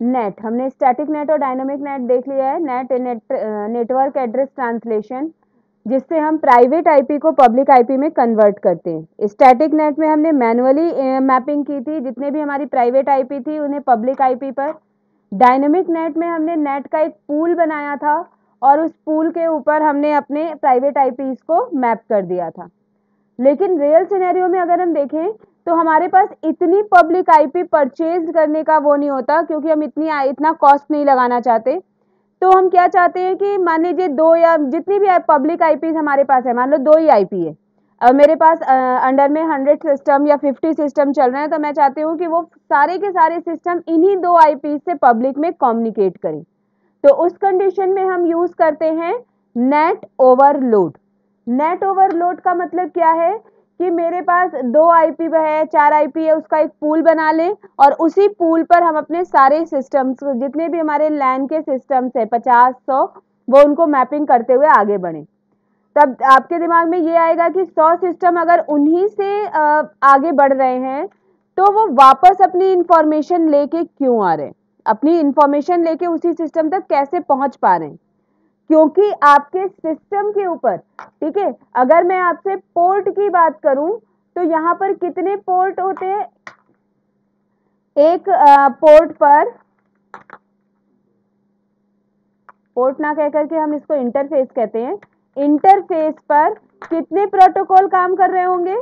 Net हमने static NAT और dynamic NAT देख लिया है. NAT NAT network address translation जिससे हम प्राइवेट आईपी को पब्लिक आईपी में कन्वर्ट करते हैं. स्टैटिक नेट में हमने मैनुअली मैपिंग की थी. जितने भी हमारी प्राइवेट आईपी थी, उन्हें पब्लिक आईपी पर. डायनेमिक नेट में हमने नेट का एक पूल बनाया था और उस पूल के ऊपर हमने अपने प्राइवेट आईपीज को मैप कर दिया था. लेकिन रियल सिनेरियो में अगर हम देखें तो हमारे पास इतनी पब्लिक आईपी परचेज करने का वो नहीं होता क्योंकि हम इतनी, इतना कॉस्ट नहीं लगाना चाहते। तो हम क्या चाहते हैं कि मान लीजिए दो या जितनी भी पब्लिक आईपी हमारे पास है, मान लो दो ही आईपी है। अब मेरे पास अंडर में हंड्रेड सिस्टम या फिफ्टी सिस्टम चल रहे हैं तो मैं चाहती हूँ कि वो सारे के सारे सिस्टम इन्हीं दो आईपी से पब्लिक में कम्युनिकेट करें। तो उस कंडीशन में हम यूज़ करते हैं नेट ओवरलोड नेट ओवरलोड का मतलब क्या है? कि मेरे पास दो आईपी है, चार आईपी है, उसका एक पूल बना लें और उसी पूल पर हम अपने सारे सिस्टम्स जितने भी हमारे लैंड के सिस्टम्स है, पचास, सौ, वो उनको मैपिंग करते हुए आगे बढ़े। तब आपके दिमाग में ये आएगा कि सौ सिस्टम अगर उन्हीं से आगे बढ़ रहे हैं तो वो वापस अपनी इंफॉर्मेशन लेके क्यों आ रहे हैं? अपनी इंफॉर्मेशन लेके उसी सिस्टम तक कैसे पहुँच पा रहे हैं? क्योंकि आपके सिस्टम के ऊपर ठीक है? अगर मैं आपसे पोर्ट की बात करूँ तो यहाँ पर कितने पोर्ट होते हैं? एक आ, पोर्ट पर पोर्ट ना कह करके हम इसको इंटरफेस कहते हैं। इंटरफेस पर कितने प्रोटोकॉल काम कर रहे होंगे?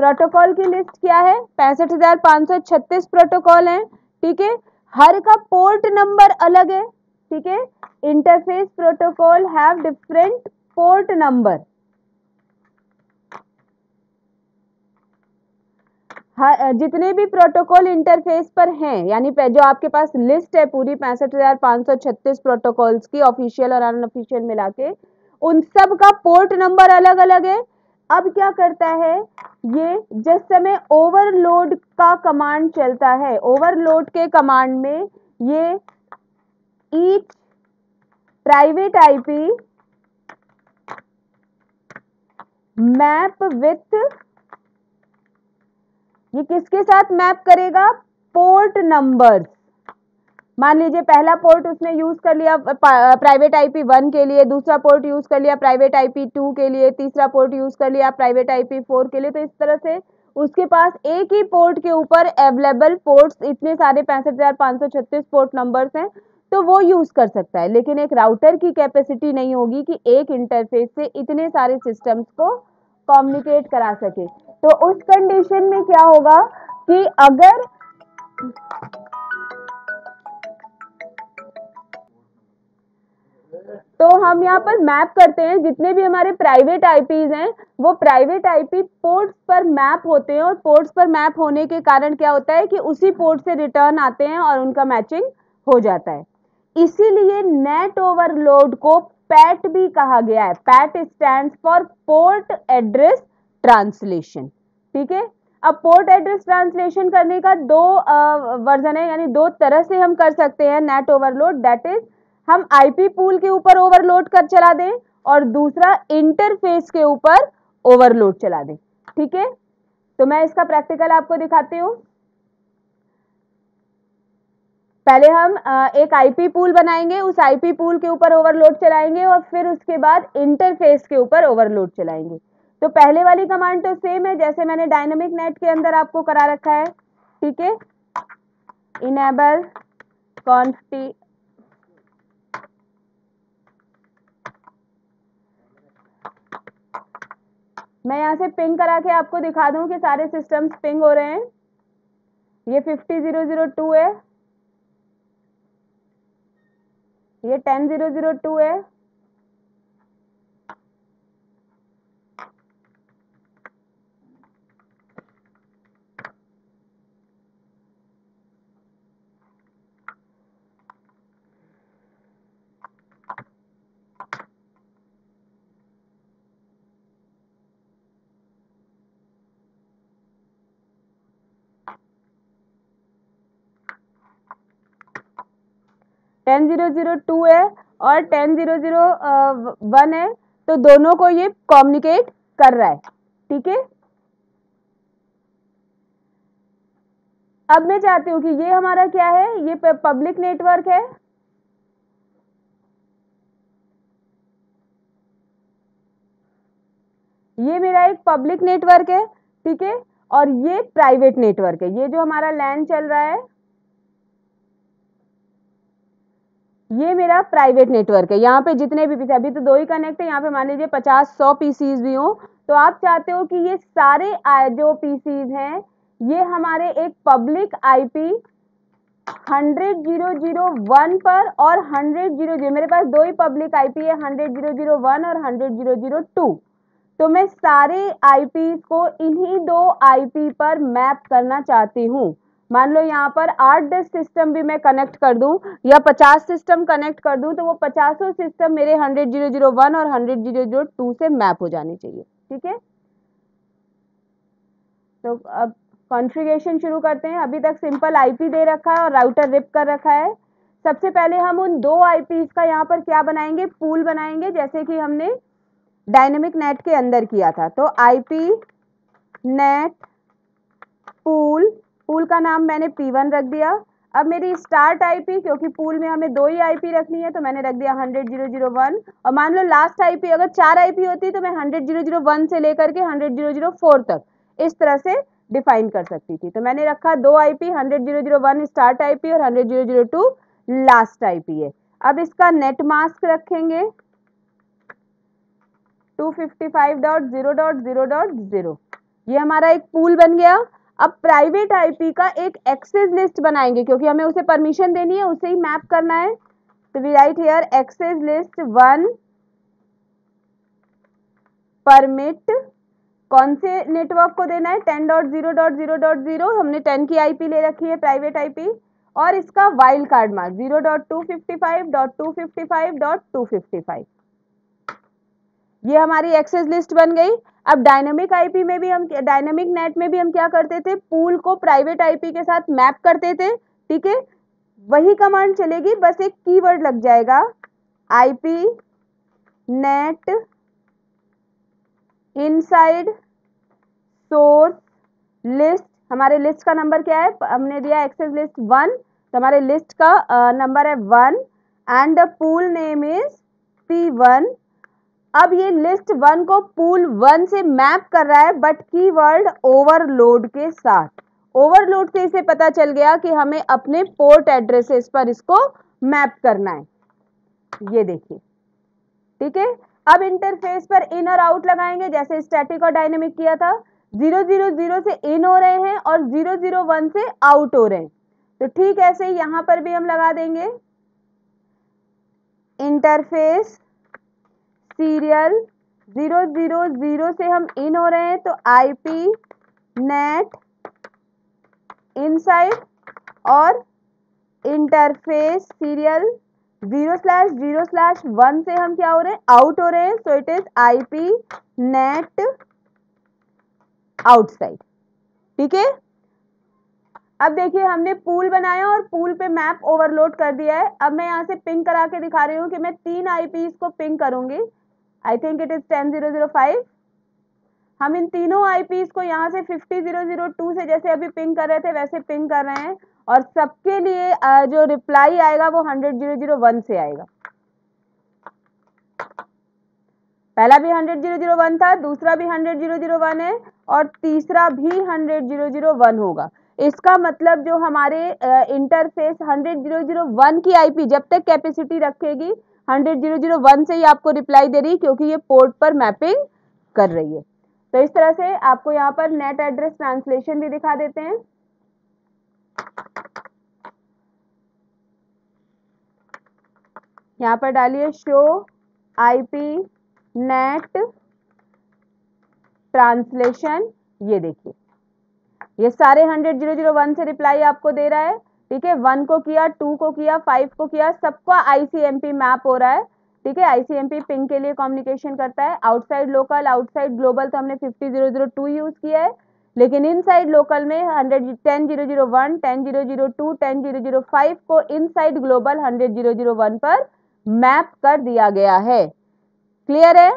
प्रोटोकॉल की लिस्ट क्या है? पैंसठ हज़ार पाँच सौ छत्तीस प्रोटोकॉल है ठीक है? हर का पोर्ट नंबर अलग है ठीक है? Interface protocol have different port number जितने भी प्रोटोकॉल इंटरफेस पर हैं, यानी जो आपके पास लिस्ट है पूरी पैंसठ हज़ार पाँच सौ छत्तीस प्रोटोकॉल्स की ऑफिशियल और अनऑफिशियल मिला के, उन सब का पोर्ट नंबर अलग अलग है। अब क्या करता है? ये जिस समय ओवरलोड का कमांड चलता है ओवरलोड के कमांड में ये each private IP map with ये किसके साथ मैप करेगा? पोर्ट नंबर्स मान लीजिए पहला पोर्ट उसने यूज़ कर लिया प्राइवेट आईपी वन के लिए, दूसरा पोर्ट यूज़ कर लिया प्राइवेट आईपी टू के लिए, तीसरा पोर्ट यूज़ कर लिया प्राइवेट आईपी फोर के लिए तो इस तरह से उसके पास एक ही पोर्ट के ऊपर अवेलेबल पोर्ट्स इतने सारे पैंसठ हज़ार पाँच सौ छत्तीस पोर्ट नंबर्स हैं। तो वो यूज़ कर सकता है। लेकिन एक राउटर की कैपेसिटी नहीं होगी कि एक इंटरफेस से इतने सारे सिस्टम्स को कम्युनिकेट करा सके। तो उस कंडीशन में क्या होगा कि अगर तो हम यहाँ पर मैप करते हैं, जितने भी हमारे प्राइवेट आईपीज हैं, वो प्राइवेट आईपी पोर्ट्स पर मैप होते हैं और पोर्ट्स पर मैप होने के कारण क्या होता है कि उसी पोर्ट से रिटर्न आते हैं और उनका मैचिंग हो जाता है। इसीलिए नेट ओवरलोड को पैट भी कहा गया है। PAT stand for port address translation ठीक है? अब पोर्ट एड्रेस ट्रांसलेशन करने का दो वर्जन है, यानी दो तरह से हम कर सकते हैं नेट ओवरलोड। दैट इज़ हम आईपी पूल के ऊपर ओवरलोड कर चला दें और दूसरा इंटरफेस के ऊपर ओवरलोड चला दें। ठीक है? तो मैं इसका प्रैक्टिकल आपको दिखाती हूँ। पहले हम एक आईपी पूल बनाएँगे, उस आईपी पूल के ऊपर ओवरलोड चलाएँगे और फिर उसके बाद इंटरफेस के ऊपर ओवरलोड चलाएँगे। तो पहले वाली कमांड तो सेम है, जैसे मैंने डायनेमिक नेट के अंदर आपको करा रखा है, ठीक है? इनेबल कॉन्फी मैं यहाँ से पिंग करा के आपको दिखा दूँ कि सारे सिस्टम्स पिंग हो रहे हैं। ये फिफ्टी ज़ीरो ज़ीरो टू है। ये टेन ज़ीरो ज़ीरो टू है। टेन ज़ीरो ज़ीरो टू है और टेन ज़ीरो ज़ीरो वन है तो दोनों को ये कॉम्युनिकेट कर रहा है, ठीक है? अब मैं चाहती हूँ कि ये हमारा क्या है? ये पब्लिक नेटवर्क है। ये मेरा एक पब्लिक नेटवर्क है, ठीक है? और ये प्राइवेट नेटवर्क है। ये जो हमारा लैंड चल रहा है ये मेरा प्राइवेट नेटवर्क है। यहाँ पे जितने भी पीसी अभी तो दो ही कनेक्ट है, यहाँ पे मान लीजिए पचास, सौ पीसीज भी हो तो आप चाहते हो कि ये सारे जो पीसीज हैं, ये हमारे एक public IP hundred zero zero one पर और हंड्रेड ज़ीरो ज़ीरो मेरे पास दो ही पब्लिक आईपी है हंड्रेड ज़ीरो ज़ीरो वन और हंड्रेड ज़ीरो ज़ीरो टू तो मैं सारे आईपी को इन्हीं दो आईपी पर मैप करना चाहती हूँ। मान लो यहाँ पर आठ दस सिस्टम भी मैं कनेक्ट कर दूँ या पचास सिस्टम कनेक्ट कर दूँ तो वो पचासों सिस्टम मेरे हंड्रेड ज़ीरो ज़ीरो वन और हंड्रेड ज़ीरो ज़ीरो टू से मैप हो जाने चाहिए, ठीक है? तो अब कॉन्फ़िगरेशन शुरू करते हैं। अभी तक सिंपल आईपी दे रखा है और राउटर रिप कर रखा है। सबसे पहले हम उन दो आईपीस का यहाँ पर क्या बनाएँगे? पूल बनाएँगे, जैसे कि हमने डायनेमिक नेट के अंदर किया था। तो आईपी नेट पूल पूल का नाम मैंने P1 रख दिया। अब मेरी स्टार्ट आईपी क्योंकि पूल में हमें दो ही आईपी रखनी है तो मैंने रख दिया हंड्रेड ज़ीरो ज़ीरो वन और मान लो लास्ट आईपी अगर चार आईपी होती तो मैं हंड्रेड ज़ीरो ज़ीरो वन से लेकर के हंड्रेड ज़ीरो ज़ीरो फोर तक इस तरह से डिफाइन कर सकती थी। तो मैंने रखा दो IP hundred zero zero one start IP और hundred zero zero two last IP है। अब इसका नेट मास्क रखेंगे। Two fifty five dot zero dot zero dot zero ये हमारा एक पूल बन गया। अब प्राइवेट आईपी का एक एक्सेस लिस्ट बनाएँगे, क्योंकि हमें उसे परमिशन देनी है, उसे ही मैप करना है। तो we write here access list one permit कौन से नेटवर्क को देना है? Ten dot zero dot zero dot zero हमने टेन की आईपी ले रखी है प्राइवेट आईपी और इसका wild card mask zero dot two fifty five dot two fifty five dot two fifty five ये हमारी एक्सेस लिस्ट बन गई। अब डायनेमिक आईपी में भी हम डायनेमिक नेट में भी हम क्या करते थे? पूल को प्राइवेट आईपी के साथ मैप करते थे, ठीक है? वही कमांड चलेगी, बस एक कीवर्ड लग जाएगा IP NAT inside source list हमारे लिस्ट का नंबर क्या है? हमने दिया एक्सेस लिस्ट वन तो हमारे लिस्ट का नंबर है one and the pool name is P one अब ये लिस्ट वन को पूल वन से मैप कर रहा है बट कीवर्ड ओवरलोड के साथ। ओवरलोड से इसे पता चल गया कि हमें अपने पोर्ट एड्रेसेस पर इसको मैप करना है। ये देखिए, ठीक है? अब इंटरफेस पर इन और आउट लगाएँगे, जैसे स्टैटिक और डायनेमिक किया था। ज़ीरो ज़ीरो ज़ीरो से इन हो रहे हैं और ज़ीरो ज़ीरो वन से आउट हो रहे हैं। तो ठीक ऐसे यहाँ पर भी हम लगा देंगे। Interface serial zero zero zero से हम इन हो रहे हैं तो आईपी नेट इनसाइड और interface serial zero slash zero slash one से हम क्या हो रहे हैं? आउट हो रहे हैं so it is IP NAT outside ठीक है? अब देखिए, हमने पूल बनाया और पूल पे मैप ओवरलोड कर दिया है। अब मैं यहाँ से पिंग करा के दिखा रही हूँ कि मैं तीन आईपीस को पिंग करूँगी। I think it is ten zero zero five हम इन तीनों आईपीस को यहाँ से फिफ्टी ज़ीरो ज़ीरो टू से जैसे अभी पिंग कर रहे थे, वैसे पिंग कर रहे हैं। और सबके लिए जो रिप्लाई आएगा वो हंड्रेड ज़ीरो ज़ीरो वन से आएगा। पहला भी हंड्रेड ज़ीरो ज़ीरो वन था, दूसरा भी हंड्रेड ज़ीरो ज़ीरो वन है, और तीसरा भी हंड्रेड ज़ीरो ज़ीरो वन होगा। इसका मतलब जो हमारे interface hundred zero zero one की आईपी जब तक कैपेसिटी रखेगी हंड्रेड ज़ीरो ज़ीरो वन से ही आपको रिप्लाई दे रही है क्योंकि ये पोर्ट पर मैपिंग कर रही है। तो इस तरह से आपको यहाँ पर नेट एड्रेस ट्रांसलेशन भी दिखा देते हैं। यहाँ पर डालिए शो आईपी नेट ट्रांसलेशन, ये देखिए। ये सारे हंड्रेड ज़ीरो ज़ीरो वन से रिप्लाई आपको दे रहा है। ठीक है? वन को किया टू को किया फाइव को किया, सबका आईसीएमपी मैप हो रहा है। ठीक है? आईसीएमपी पिंग के लिए कम्युनिकेशन करता है। आउटसाइड लोकल आउटसाइड ग्लोबल तो हमने fifty zero zero two use किया है। लेकिन इन साइड लोकल में hundred ten zero zero one ten zero zero two ten zero zero five को inside global hundred zero zero one पर map कर दिया गया है। क्लियर है?